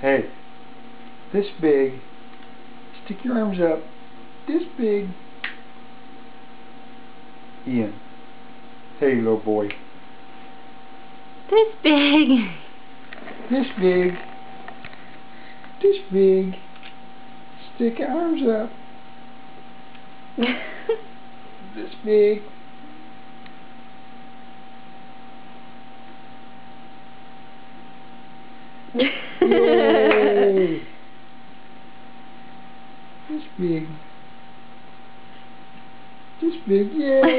Hey, this big. Stick your arms up. This big. Ian. Hey, little boy. This big. This big. This big. Stick your arms up. This big. Yay! This big. This big, yay!